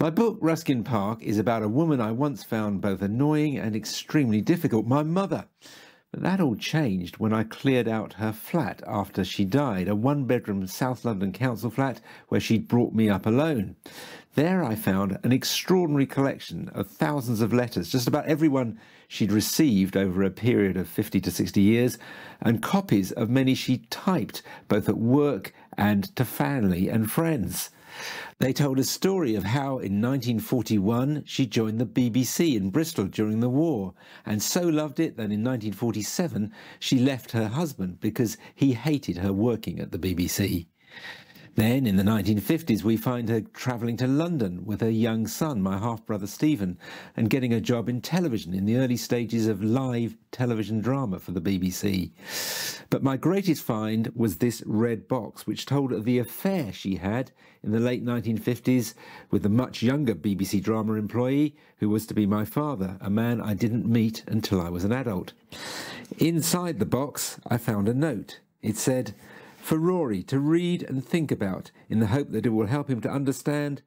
My book, Ruskin Park, is about a woman I once found both annoying and extremely difficult, my mother. But that all changed when I cleared out her flat after she died, a one bedroom South London council flat where she'd brought me up alone. There I found an extraordinary collection of thousands of letters, just about everyone she'd received over a period of 50 to 60 years, and copies of many she typed both at work and to family and friends. They told a story of how in 1941 she joined the BBC in Bristol during the war and so loved it that in 1947 she left her husband because he hated her working at the BBC. Then, in the 1950s, we find her travelling to London with her young son, my half brother Stephen, and getting a job in television in the early stages of live television drama for the BBC. But my greatest find was this red box, which told of the affair she had in the late 1950s with the much younger BBC drama employee who was to be my father, a man I didn't meet until I was an adult. Inside the box, I found a note. It said, for Rory to read and think about in the hope that it will help him to understand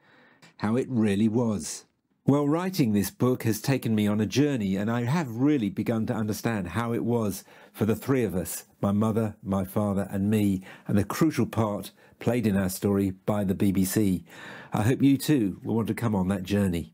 how it really was. Well, writing this book has taken me on a journey, and I have really begun to understand how it was for the three of us my mother, my father, and me, and the crucial part played in our story by the BBC. I hope you too will want to come on that journey.